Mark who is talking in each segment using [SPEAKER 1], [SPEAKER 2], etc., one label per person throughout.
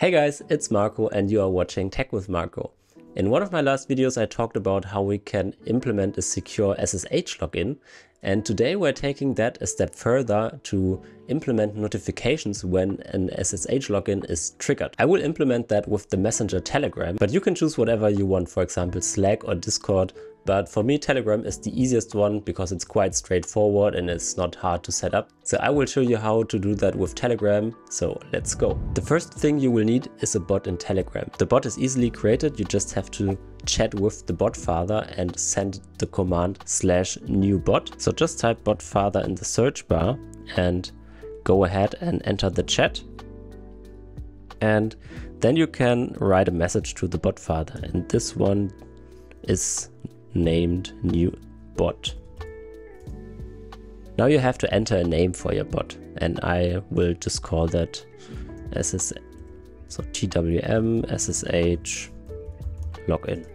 [SPEAKER 1] Hey guys, it's Marco and you are watching Tech with Marco. In one of my last videos I talked about how we can implement a secure SSH login and today we're taking that a step further to implement notifications when an SSH login is triggered. I will implement that with the messenger Telegram, but you can choose whatever you want, for example Slack or Discord but for me, Telegram is the easiest one because it's quite straightforward and it's not hard to set up. So I will show you how to do that with Telegram. So let's go. The first thing you will need is a bot in Telegram. The bot is easily created. You just have to chat with the bot father and send the command slash new bot. So just type bot father in the search bar and go ahead and enter the chat. And then you can write a message to the bot father. And this one is named new bot. Now you have to enter a name for your bot and I will just call that SS so TWM SSH login.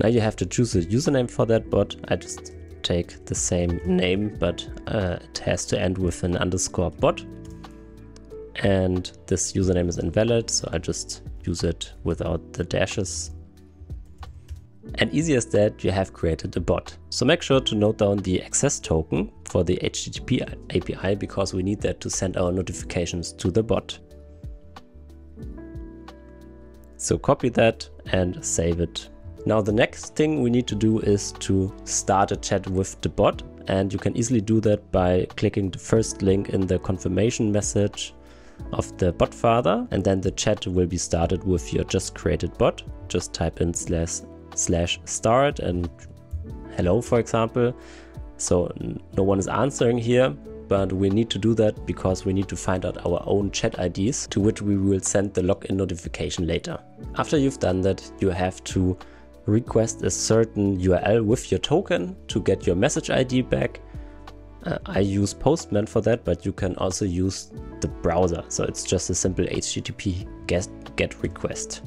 [SPEAKER 1] Now you have to choose a username for that bot. I just take the same name but uh, it has to end with an underscore bot and this username is invalid so I just use it without the dashes and easy as that, you have created a bot. So make sure to note down the access token for the HTTP API because we need that to send our notifications to the bot. So copy that and save it. Now the next thing we need to do is to start a chat with the bot and you can easily do that by clicking the first link in the confirmation message of the bot father and then the chat will be started with your just created bot. Just type in slash slash start and hello, for example. So no one is answering here, but we need to do that because we need to find out our own chat IDs to which we will send the login notification later. After you've done that, you have to request a certain URL with your token to get your message ID back. Uh, I use Postman for that, but you can also use the browser. So it's just a simple HTTP get, get request.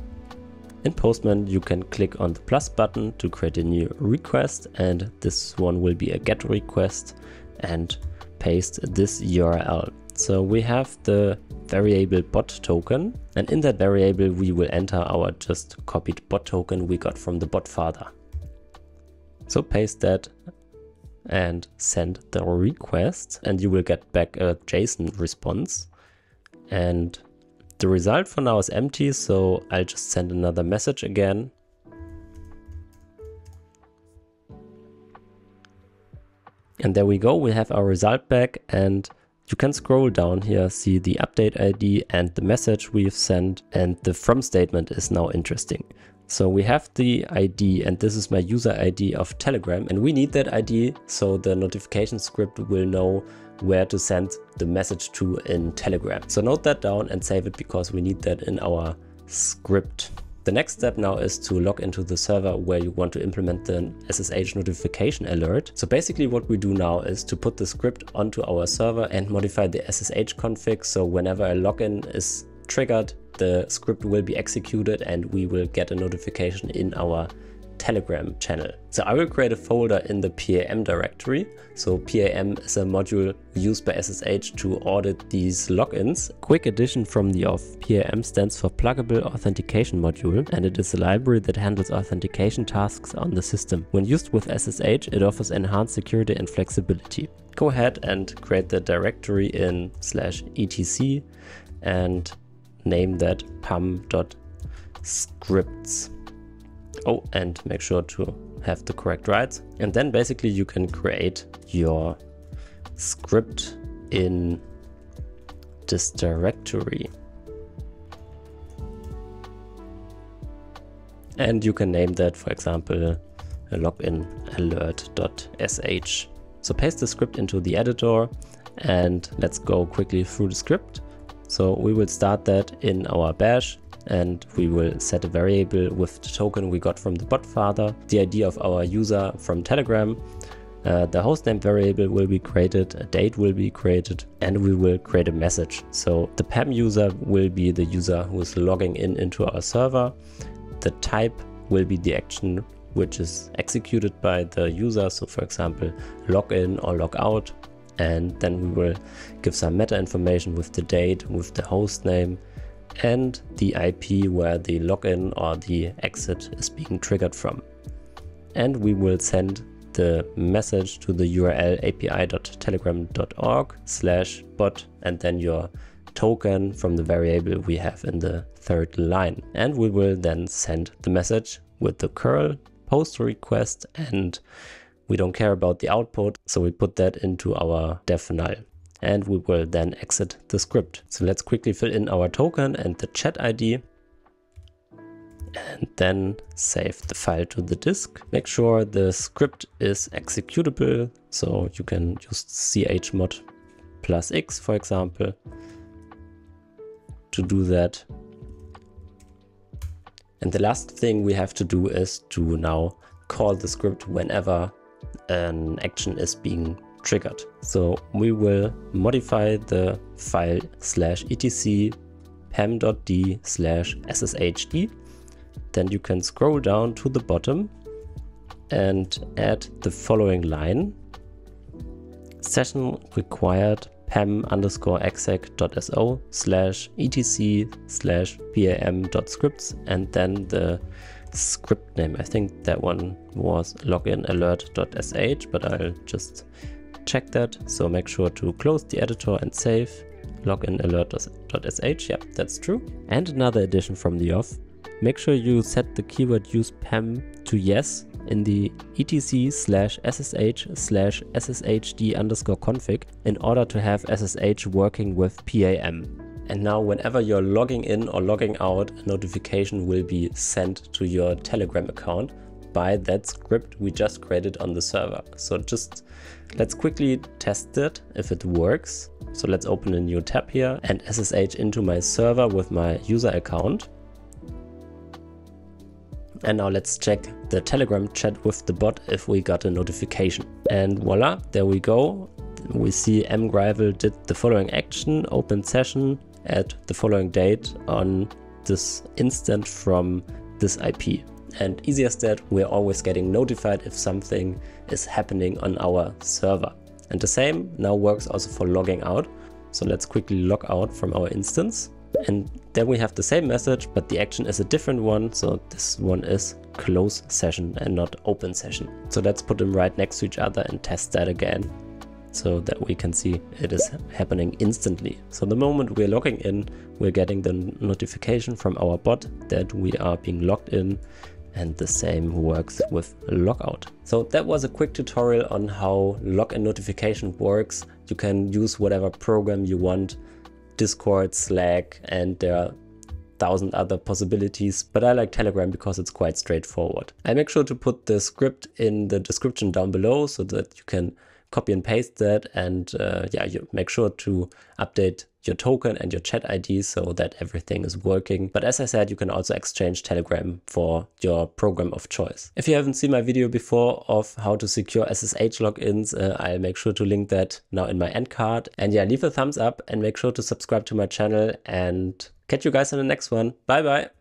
[SPEAKER 1] In Postman, you can click on the plus button to create a new request and this one will be a get request and paste this URL. So we have the variable bot token and in that variable we will enter our just copied bot token we got from the bot father. So paste that and send the request and you will get back a JSON response and the result for now is empty, so I'll just send another message again. And there we go, we have our result back and you can scroll down here, see the update ID and the message we've sent and the from statement is now interesting. So we have the ID and this is my user ID of Telegram and we need that ID so the notification script will know where to send the message to in Telegram. So note that down and save it because we need that in our script. The next step now is to log into the server where you want to implement the SSH notification alert. So basically what we do now is to put the script onto our server and modify the SSH config. So whenever a login is triggered, the script will be executed and we will get a notification in our Telegram channel. So I will create a folder in the PAM directory. So PAM is a module used by SSH to audit these logins. Quick addition from the off, PAM stands for Pluggable Authentication Module and it is a library that handles authentication tasks on the system. When used with SSH, it offers enhanced security and flexibility. Go ahead and create the directory in slash etc and name that pam.scripts. Oh, and make sure to have the correct rights. And then basically you can create your script in this directory. And you can name that, for example, login alert.sh. So paste the script into the editor and let's go quickly through the script. So we will start that in our bash and we will set a variable with the token we got from the bot father, the ID of our user from Telegram, uh, the hostname variable will be created, a date will be created, and we will create a message. So the PAM user will be the user who is logging in into our server. The type will be the action which is executed by the user. So for example, log in or log out. And then we will give some meta information with the date, with the host name, and the IP where the login or the exit is being triggered from. And we will send the message to the URL api.telegram.org slash bot and then your token from the variable we have in the third line. And we will then send the message with the curl post request and we don't care about the output. So we put that into our dev null and we will then exit the script. So let's quickly fill in our token and the chat ID and then save the file to the disk. Make sure the script is executable, so you can use chmod plus x, for example, to do that. And the last thing we have to do is to now call the script whenever an action is being triggered. So we will modify the file slash etc pam.d slash sshd then you can scroll down to the bottom and add the following line. Session required pem underscore exec.so slash etc slash pam.scripts and then the script name. I think that one was loginalert.sh, but I'll just check that. So make sure to close the editor and save loginalert.sh. Yep, that's true. And another addition from the off Make sure you set the keyword use PAM to yes in the etc slash ssh slash sshd underscore config in order to have SSH working with PAM. And now whenever you're logging in or logging out, a notification will be sent to your Telegram account by that script we just created on the server. So just let's quickly test it if it works. So let's open a new tab here and SSH into my server with my user account. And now let's check the Telegram chat with the bot if we got a notification. And voila, there we go. We see mgrival did the following action, open session at the following date on this instant from this IP. And easy as that, we're always getting notified if something is happening on our server. And the same now works also for logging out. So let's quickly log out from our instance. And then we have the same message, but the action is a different one. So this one is close session and not open session. So let's put them right next to each other and test that again so that we can see it is happening instantly. So the moment we're logging in, we're getting the notification from our bot that we are being logged in and the same works with logout. So that was a quick tutorial on how login notification works. You can use whatever program you want Discord, Slack, and there are thousand other possibilities, but I like Telegram because it's quite straightforward. I make sure to put the script in the description down below so that you can copy and paste that and uh, yeah, you make sure to update your token and your chat ID so that everything is working. But as I said, you can also exchange Telegram for your program of choice. If you haven't seen my video before of how to secure SSH logins, uh, I'll make sure to link that now in my end card. And yeah, leave a thumbs up and make sure to subscribe to my channel and catch you guys in the next one. Bye bye.